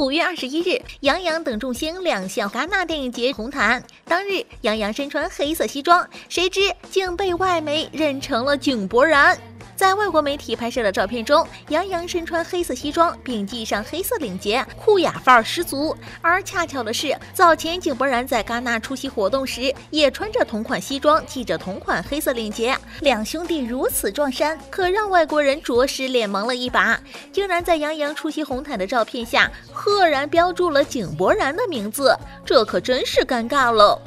五月二十一日，杨洋等众星亮相戛纳电影节红毯。当日，杨洋身穿黑色西装，谁知竟被外媒认成了井柏然。在外国媒体拍摄的照片中，杨洋身穿黑色西装，并系上黑色领结，酷雅范儿十足。而恰巧的是，早前井柏然在戛纳出席活动时，也穿着同款西装，系着同款黑色领结。两兄弟如此撞衫，可让外国人着实脸盲了一把，竟然在杨洋出席红毯的照片下，赫然标注了井柏然的名字。这可真是尴尬了。